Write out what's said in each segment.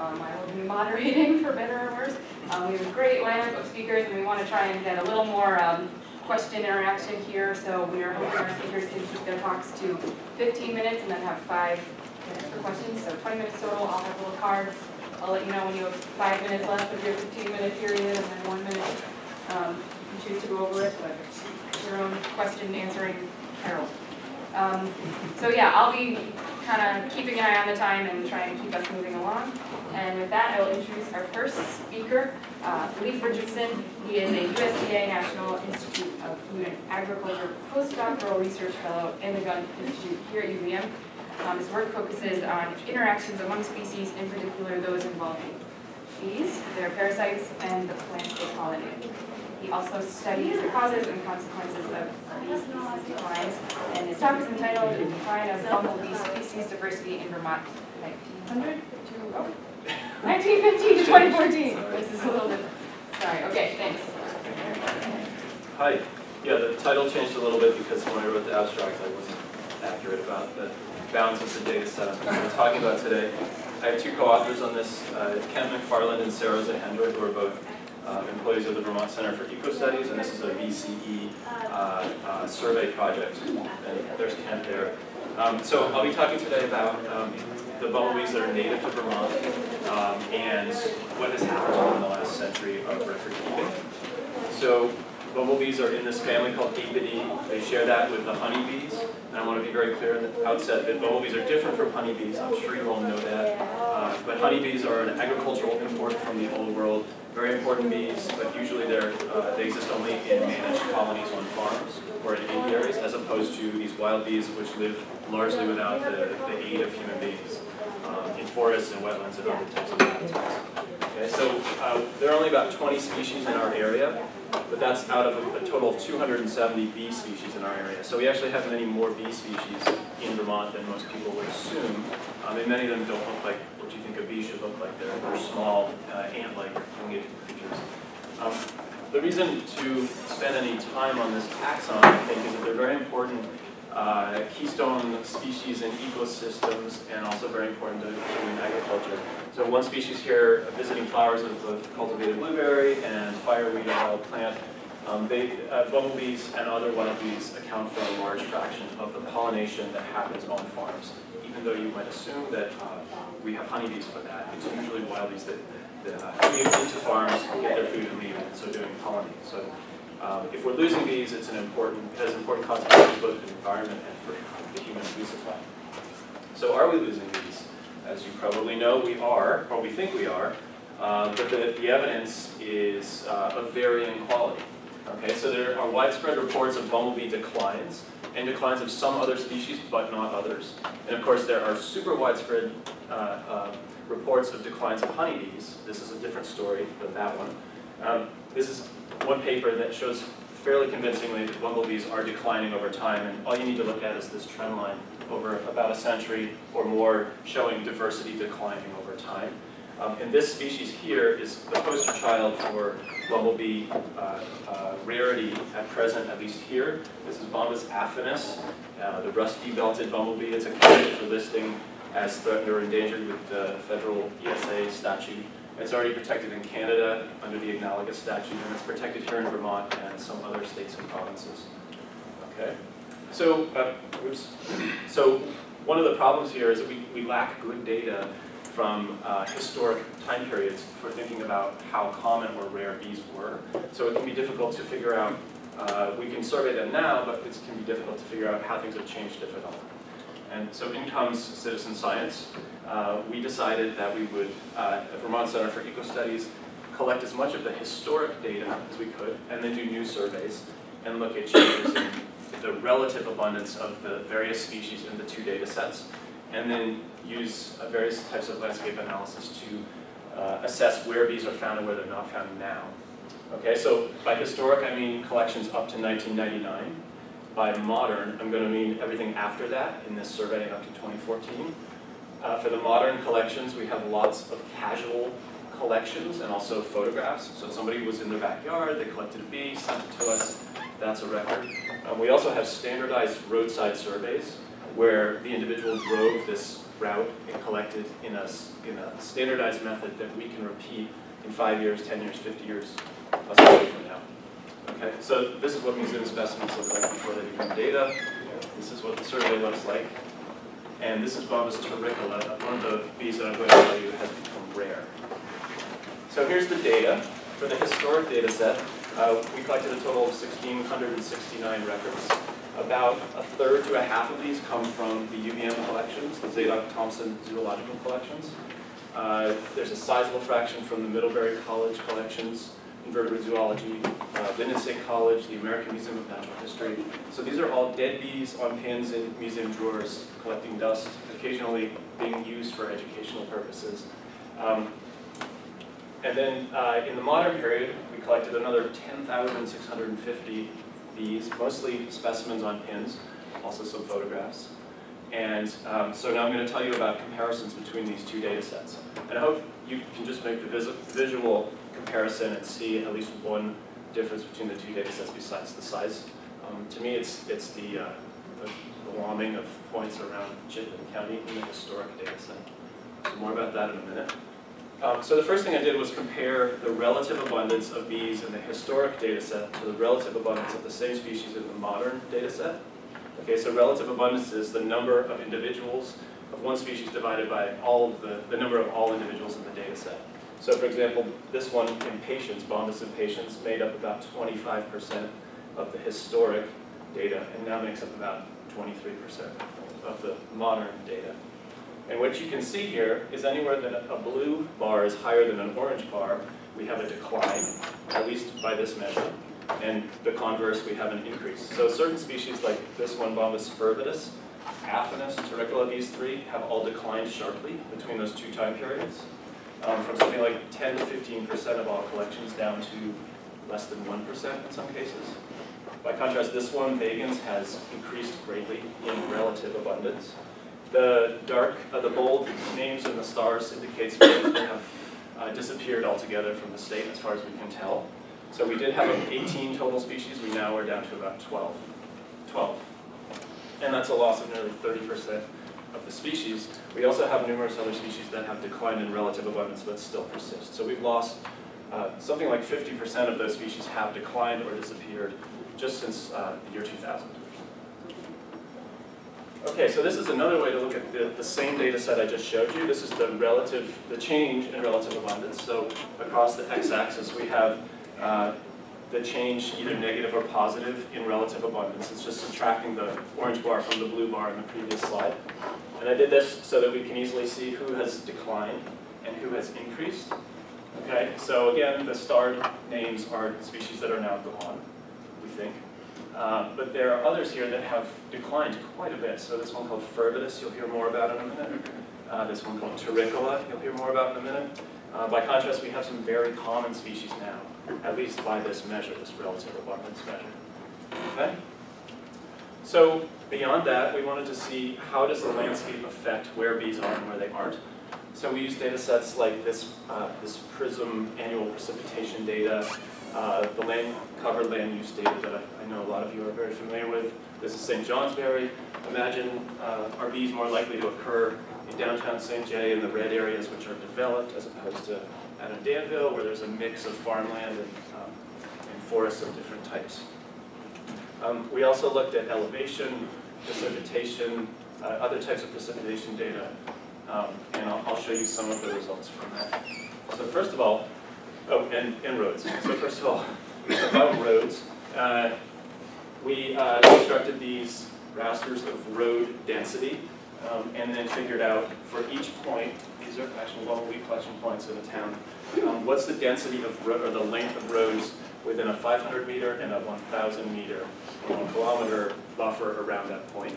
Um, I will be moderating for better or worse. Um, we have a great lineup of speakers and we want to try and get a little more um, question interaction here. So we are hoping our speakers can keep their talks to 15 minutes and then have five minutes for questions. So 20 minutes total, I'll have little cards. I'll let you know when you have five minutes left of your 15 minute period and then one minute. Um, you can choose to go over it, but your own question answering Harold. Um, so yeah, I'll be kind of keeping an eye on the time and trying to keep us moving along. And with that, I will introduce our first speaker, uh, Leif Richardson. He is a USDA National Institute of Food and Agriculture postdoctoral research fellow in the Gund Institute here at UVM. Um, his work focuses on interactions among species, in particular those involving bees, their parasites, and the plants they pollinate. He also studies the causes and consequences of bee species declines, and his talk is entitled "The Decline of Bumblebee Species Diversity in Vermont, 1900 to, oh, 1915 to 2014. This is a little bit, sorry, okay, thanks. Hi. Yeah, the title changed a little bit because when I wrote the abstract, I wasn't accurate about the bounds of the data set I'm talking about today. I have two co-authors on this, uh, Ken McFarland and Sarah Zahendra, who are both uh, employees of the Vermont Center for Ecostudies, and this is a VCE uh, uh, survey project. And there's Ken there. Um, so I'll be talking today about um, the bumblebees that are native to Vermont um, and what has happened in the last century of record keeping. So bumblebees are in this family called Apidae. They share that with the honeybees. And I want to be very clear at the outset that bumblebees are different from honeybees. I'm sure you all know that. Uh, but honeybees are an agricultural import from the old world. Very important bees, but usually they're, uh, they exist only in managed colonies on farms or in apiaries, as opposed to these wild bees which live largely without the, the aid of human beings um, in forests and wetlands and other types of habitats. Okay, so uh, there are only about 20 species in our area, but that's out of a, a, total of 270 bee species in our area. So we actually have many more bee species in Vermont than most people would assume, um, and many of them don't look like what you think a bee should look like. They're, they're small, uh, ant-like winged creatures. Um, the reason to spend any time on this taxon, I think, is that they're very important uh, keystone species in ecosystems and also very important to human agriculture. So one species here, visiting flowers of the cultivated blueberry and fireweed, wild plant, um, they, uh, bumblebees and other bees account for a large fraction of the pollination that happens on farms. Even though you might assume that uh, we have honeybees for that, it's usually wild bees that, that uh, commute into farms, get their food and leave, and so doing pollinate. So um, if we're losing bees, it's an important, has important consequences both for the environment and for the human food supply. So are we losing bees? As you probably know, we are, or we think we are, uh, but the, the evidence is uh, of varying quality. Okay, so there are widespread reports of bumblebee declines, and declines of some other species, but not others. And of course, there are super widespread uh, uh reports of declines of honeybees. This is a different story than that one. Um, this is one paper that shows fairly convincingly that bumblebees are declining over time, and all you need to look at is this trend line over about a century or more showing diversity declining over time. Um, and this species here is the poster child for bumblebee uh, uh, rarity at present, at least here. This is Bombus affinis, uh, the rusty-belted bumblebee. It's a candidate for listing as threatened or endangered with the federal ESA statute. It's already protected in Canada under the analogous statute, and it's protected here in Vermont and some other states and provinces. Okay, so uh. So one of the problems here is that we, we lack good data from uh, historic time periods for thinking about how common or rare bees were. So it can be difficult to figure out, uh, we can survey them now, but it can be difficult to figure out how things have changed if at all. And so in comes citizen science. Uh, we decided that we would, uh, at Vermont Center for Ecostudies, collect as much of the historic data as we could, and then do new surveys, and look at changes in the relative abundance of the various species in the two data sets, and then use uh, various types of landscape analysis to uh, assess where bees are found and where they're not found now. Okay, so by historic I mean collections up to 1999. By modern, I'm going to mean everything after that in this survey up to 2014. Uh, for the modern collections, we have lots of casual collections and also photographs. So somebody was in their backyard, they collected a bee, sent it to us, that's a record. Um, we also have standardized roadside surveys where the individual drove this route and collected in a, in a standardized method that we can repeat in five years, 10 years, 50 years, plus from now. Okay, so this is what museum specimens look like before they become data. This is what the survey looks like. And this is Bombus terricola, one of the bees that I'm going to tell you has become rare. So here's the data. For the historic data set, uh, we collected a total of 1,669 records. About a third to a half of these come from the UVM collections, the Zadock Thompson Zoological Collections. Uh, There's a sizable fraction from the Middlebury College collections, invertebrate zoology, uh, State College, the American Museum of Natural History. So these are all dead bees on pins in museum drawers, collecting dust, occasionally being used for educational purposes. Um, and then uh, in the modern period, we collected another 10,650 bees, mostly specimens on pins, also some photographs. And um, so now I'm going to tell you about comparisons between these two data sets. And I hope you can just make the vis visual comparison and see at least one difference between the two data sets besides the size. Um, to me, it's, it's the, uh, the, the of points around Chittenden County in the historic data set. So more about that in a minute. Um, so the first thing I did was compare the relative abundance of bees in the historic data set to the relative abundance of the same species in the modern data set. Okay, so relative abundance is the number of individuals of one species divided by all of the, the number of all individuals in the data set. So for example, this one, impatiens, Bombus impatiens, made up about 25% of the historic data and now makes up about 23% of the modern data. And what you can see here is anywhere that a blue bar is higher than an orange bar, we have a decline, at least by this measure. And the converse, we have an increase. So certain species like this one, Bombus fervidus, Affinis, Terricola, these three have all declined sharply between those two time periods. Um, from something like 10 to 15% of all collections down to less than 1% in some cases. By contrast, this one, Vagans, has increased greatly in relative abundance. The dark, uh, the bold names in the stars indicate species that have uh, disappeared altogether from the state as far as we can tell. So we did have 18 total species, we now are down to about 12. 12. And that's a loss of nearly 30% of the species. We also have numerous other species that have declined in relative abundance but still persist. So we've lost uh, something like 50% of those species have declined or disappeared just since uh, the year 2000. Okay, so this is another way to look at the, the same data set I just showed you. This is the relative, the change in relative abundance. So across the x-axis, we have uh, the change either negative or positive in relative abundance. It's just subtracting the orange bar from the blue bar in the previous slide. And I did this so that we can easily see who has declined and who has increased. Okay, so again, the starred names are species that are now gone, we think. Um, but there are others here that have declined quite a bit. So this one called Fervidus, you'll hear more about in a minute. Uh, this one called Terricola, you'll hear more about in a minute. Uh, by contrast, we have some very common species now, at least by this measure, this relative abundance measure. Okay? So beyond that, we wanted to see how does the landscape affect where bees are and where they aren't. So we use data sets like this, uh, this PRISM annual precipitation data, uh, the land cover land use data that I, I, know a lot of you are very familiar with. This is St. Johnsbury. Imagine uh, are bees more likely to occur in downtown St. J in the red areas which are developed as opposed to out of Danville where there's a mix of farmland and, um, and forests of different types. Um, we also looked at elevation, precipitation, uh, other types of precipitation data, um, and I'll, I'll, show you some of the results from that. So first of all, oh, and, and roads. So first of all, about roads, uh, we uh, constructed these rasters of road density, um, and then figured out for each point, these are actual level weed collection points in a town, um, what's the density of, or the length of roads within a 500 meter and a 1,000 meter or one kilometer buffer around that point.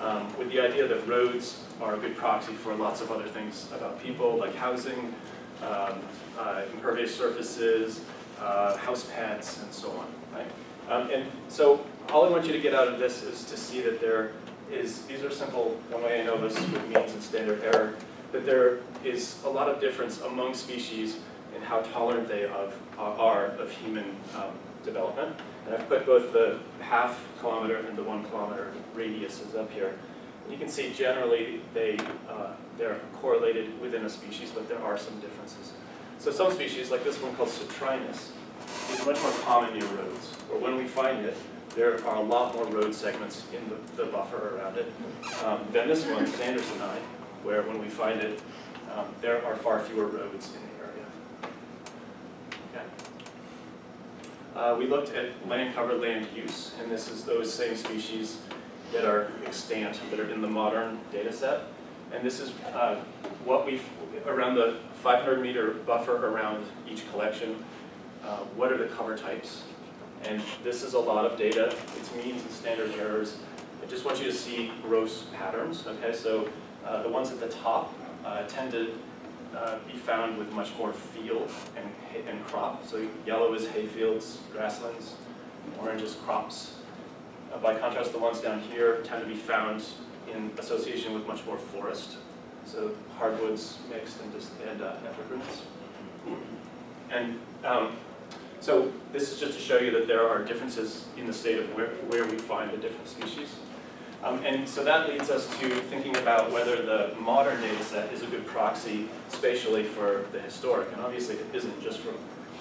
Um, with the idea that roads are a good proxy for lots of other things about people, like housing, um, uh, impervious surfaces, uh, house pads, and so on, right? Um, and so all I want you to get out of this is to see that there is, these are simple, one way I know this with means and standard error, that there is a lot of difference among species in how tolerant they of, are of human um, development. And I've put both the half kilometer and the one kilometer radiuses up here. You can see generally they, uh, they're correlated within a species, but there are some differences. So some species, like this one called Citrinus, is much more common near roads, where when we find it, there are a lot more road segments in the, the buffer around it um, than this one, Sandersonii, where when we find it, um, there are far fewer roads in the area. Okay. Uh, we looked at land cover, land use, and this is those same species that are extant, that are in the modern data set. And this is uh, what we've, around the 500 meter buffer around each collection, uh, what are the cover types? And this is a lot of data, it's means and standard errors. I just want you to see gross patterns, okay? So uh, the ones at the top uh, tend to uh, be found with much more field and, and crop. So yellow is hayfields, grasslands, orange is crops. Uh, By contrast, the ones down here tend to be found in association with much more forest. So hardwoods mixed and just, and uh, evergreens. And um, so this is just to show you that there are differences in the state of where, where we find the different species. Um, and so that leads us to thinking about whether the modern data set is a good proxy spatially for the historic. And obviously it isn't just from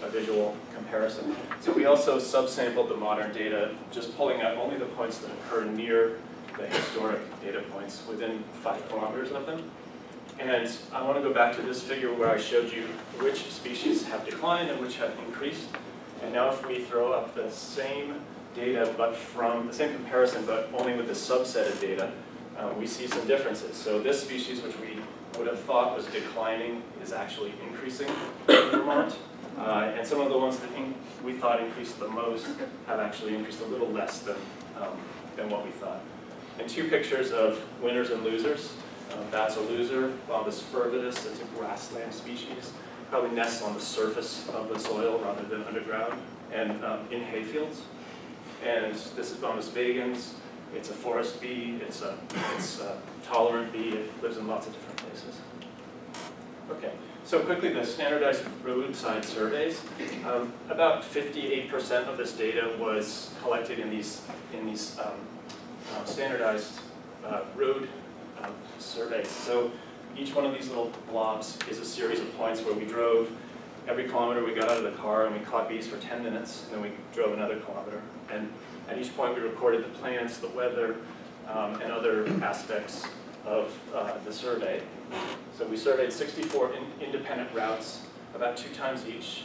a visual comparison. So we also subsampled the modern data, just pulling out only the points that occur near the historic data points within five kilometers of them. And I want to go back to this figure where I showed you which species have declined and which have increased. And now if we throw up the same data, but from, the same comparison, but only with the subset of data, uh, we see some differences. So this species, which we would have thought was declining, is actually increasing in Vermont. Uh, and some of the ones that we thought increased the most have actually increased a little less than, um, than what we thought. And two pictures of winners and losers. Uh, that's a loser, Bombus fervidus, it's a grassland species, probably nests on the surface of the soil rather than underground, and um, in hayfields. And this is Bombus vagans, it's a forest bee, it's a, it's a tolerant bee, it lives in lots of different places. Okay, so quickly, the standardized roadside surveys. Um, About fifty-eight percent of this data was collected in these, in these um, uh, standardized uh, road um, surveys. So each one of these little blobs is a series of points where we drove every kilometer we got out of the car and we caught bees for 10 minutes, and then we drove another kilometer. And at each point, we recorded the plants, the weather, um, and other aspects of uh, the survey. So we surveyed 64 in- independent routes, about two times each,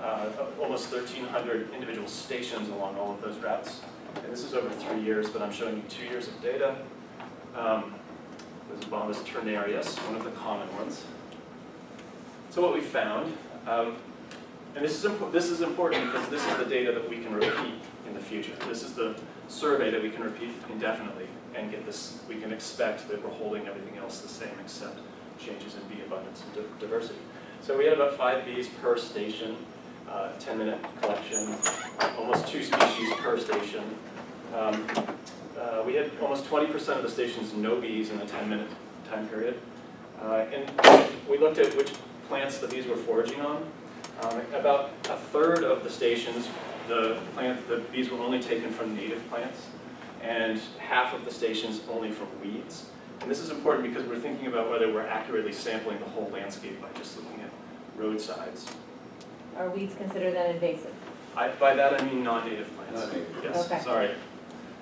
uh, almost 1,300 individual stations along all of those routes. And this is over three years, but I'm showing you two years of data. Um, This is Bombus ternarius, one of the common ones. So what we found, um, and this is, this is important because this is the data that we can repeat in the future. This is the survey that we can repeat indefinitely and get this, we can expect that we're holding everything else the same except changes in bee abundance and diversity. So we had about five bees per station, uh, 10-minute collection, almost two species per station. Um, uh, We had almost 20% of the stations no bees in the 10-minute time period. Uh, And we looked at which plants that bees were foraging on. Um, About a third of the stations, the plant, the bees were only taken from native plants, and half of the stations only from weeds. And this is important because we're thinking about whether we're accurately sampling the whole landscape by just looking at roadsides. Are weeds considered then invasive? I, by that I mean non-native plants. Non-native. Yes, Okay. sorry.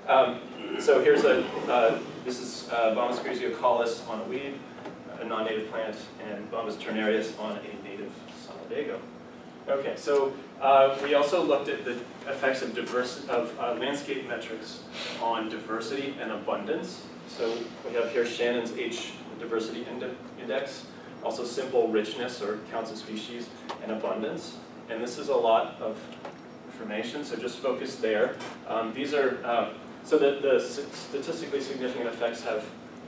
Um, so here's a, uh, this is uh, Bombus griseocollis on a weed, a non-native plant, and Bombus ternarius on a native solidago. Okay, so uh, we also looked at the effects of diverse, of uh, landscape metrics on diversity and abundance. So we have here Shannon's H diversity index, also simple richness or counts of species, and abundance. And this is a lot of information, so just focus there. Um, these are, um, so the, the statistically significant effects have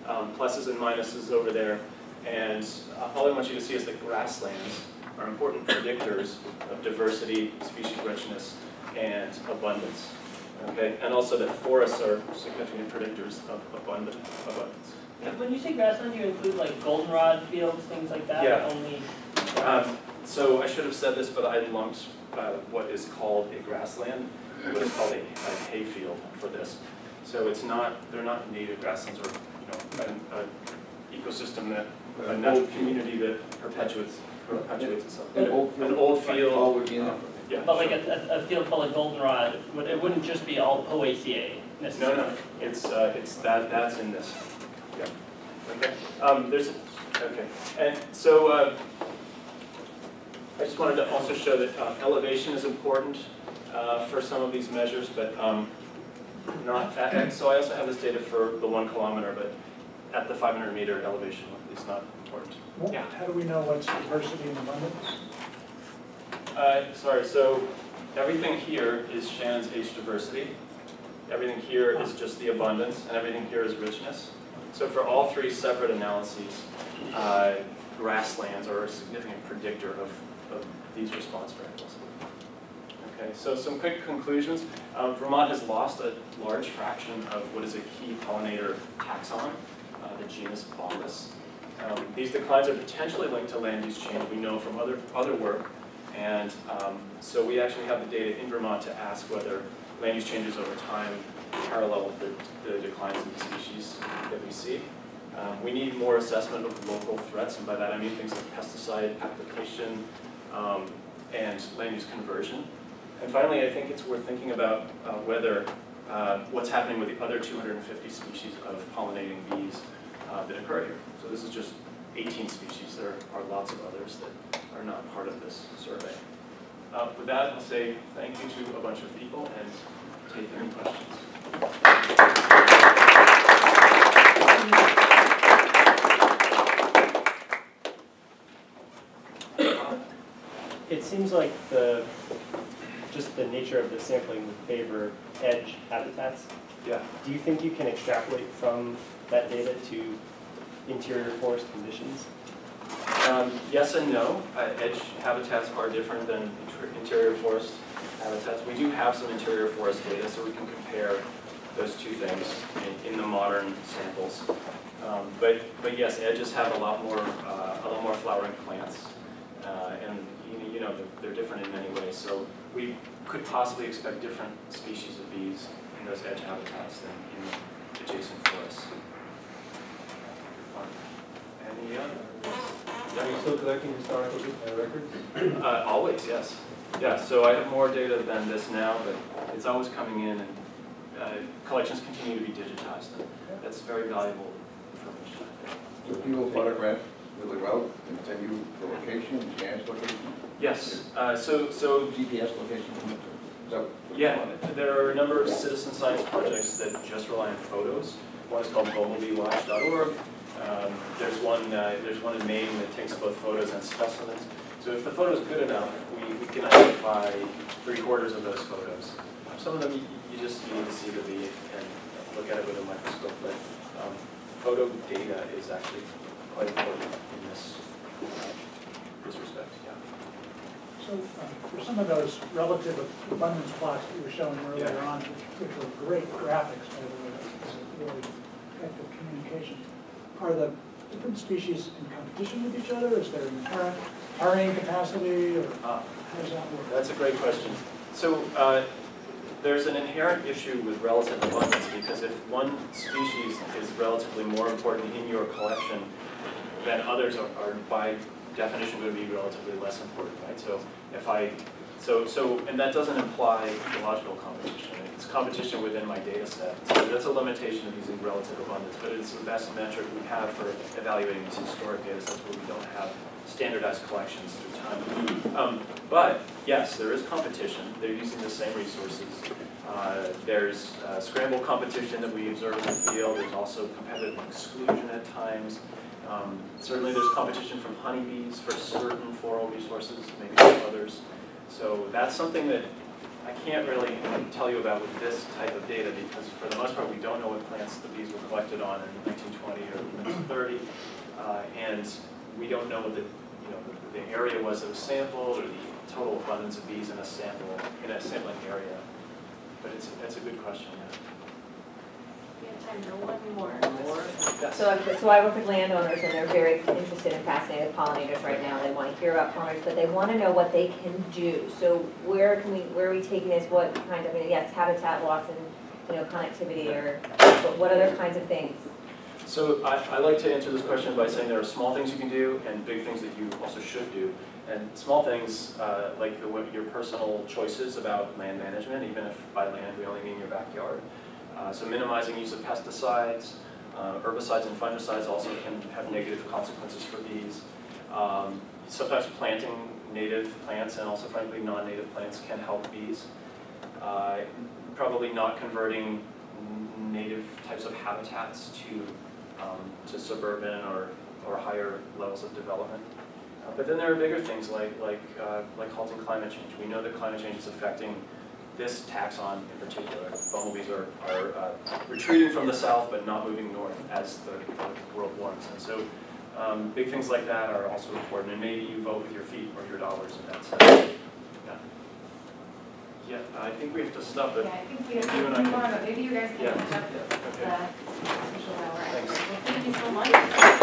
um, pluses and minuses over there. And uh, all I want you to see is that grasslands are important predictors of diversity, species richness, and abundance. Okay, and also that forests are significant predictors of abundant, abundance. When you say grassland, you include like goldenrod fields, things like that? Yeah. Only. Um, So I should have said this, but I lumped uh, what is called a grassland, what is called a a hayfield for this. So it's not, they're not native grasslands or know, an, a ecosystem that, a An natural old field. community that perpetuates, perpetuates itself. An old field. An old field. All would be in it. Yeah. But like sure. a, a, a field full of goldenrod, would- it wouldn't just be all OACA No, necessarily? no, it's, uh, it's, that, that's in this, yeah. Okay, um, there's, okay, and so, uh, I just wanted to also show that uh, elevation is important, uh, for some of these measures, but, um, not, and so I also have this data for the one kilometer, but at the five hundred meter elevation it's not important. Well, Yeah. How do we know what's diversity and abundance? Uh, sorry, so everything here is Shannon's H diversity. Everything here is just the abundance, and everything here is richness. So for all three separate analyses, uh, grasslands are a significant predictor of, of these response variables. Okay, so some quick conclusions. Um, Vermont has lost a large fraction of what is a key pollinator taxon, uh, the genus Bombus. Um, these declines are potentially linked to land use change, we know from other, other work, and um, so we actually have the data in Vermont to ask whether land use changes over time parallel the, the declines in the species that we see. Um, we need more assessment of local threats, and by that I mean things like pesticide application um, and land use conversion. And finally, I think it's worth thinking about uh, whether uh, what's happening with the other 250 species of pollinating bees uh, that occur here. So this is just 18 species. There are lots of others that are not part of this survey. Uh, With that, I'll say thank you to a bunch of people and take any questions. It seems like the, just the nature of the sampling would favor edge habitats. Yeah. Do you think you can extrapolate from that data to interior forest conditions? Um, Yes and no. Uh, Edge habitats are different than inter- interior forest habitats. We do have some interior forest data, so we can compare those two things in, in the modern samples. Um, But, but yes, edges have a lot more, uh, a lot more flowering plants. uh, And, you- you know, they're- they're different in many ways. So we could possibly expect different species of bees in those edge habitats than in the adjacent forests. Any other? Are you still collecting historical uh, records? Uh, always, yes. Yeah, so I have more data than this now, but it's always coming in and, uh, collections continue to be digitized. and That's very valuable information, I think. So people photograph really well and send you the location, GPS location, Yes, uh, so, so, GPS location? So. yeah, there are a number of citizen science projects that just rely on photos. One is called bumblebeewatch.org. Um, there's one, uh, there's one in Maine that takes both photos and specimens. So if the photo's good enough, we, we can identify three quarters of those photos. Some of them, you, you just need to see the bee and look at it with a microscope, but, um, photo data is actually quite important in this, uh, this respect, yeah. So um, for some of those relative abundance plots that you were showing earlier Yeah. on, which were great graphics, by the way, it's a really effective communication. Are the different species in competition with each other? Is there inherent carrying capacity, or Ah. how does that work? That's a great question. So, uh, there's an inherent issue with relative abundance, because if one species is relatively more important in your collection, then others are, are by definition going to be relatively less important, right? So if I, so, so, and that doesn't imply ecological competition, it's competition within my data set. So that's a limitation of using relative abundance, but it's the best metric we have for evaluating these historic data sets where we don't have standardized collections through time. Um, But, yes, there is competition, they're using the same resources. Uh, There's uh, scramble competition that we observe in the field, there's also competitive exclusion at times. Um, Certainly, there's competition from honeybees for certain floral resources, maybe from others. So that's something that I can't really tell you about with this type of data, because for the most part, we don't know what plants the bees were collected on in 1920 or 1930. uh, And we don't know what the, you know, the- the area was that was sampled, or the total abundance of bees in a sample, in a sampling area. But it's, that's a good question, yeah. So, I've- so I work with landowners and they're very interested and fascinated with pollinators right now. They want to hear about pollinators, but they want to know what they can do. So where can we, where are we taking this? What kind of, I mean, yes, habitat loss and, you know, connectivity or, but what other kinds of things? So I, I like to answer this question by saying there are small things you can do and big things that you also should do. And small things, uh, like the, your personal choices about land management, even if by land we only mean your backyard. Uh, so minimizing use of pesticides, uh, herbicides and fungicides also can have negative consequences for bees. Um, sometimes planting native plants and also frankly non-native plants can help bees. Uh, probably not converting native types of habitats to, um, to suburban or, or higher levels of development. Uh, But then there are bigger things like, like, uh, like halting climate change. We know that climate change is affecting this taxon in particular. Bumblebees are, are uh, retreating from the south but not moving north as the, the world warms. And so, um, big things like that are also important, and maybe you vote with your feet or your dollars in that sense. Yeah. Yeah, I think we have to stop it. Yeah, I think we have You and I to move on, but maybe you guys can Yeah. catch up the Okay. official hour. Thanks. Well, thank you so much.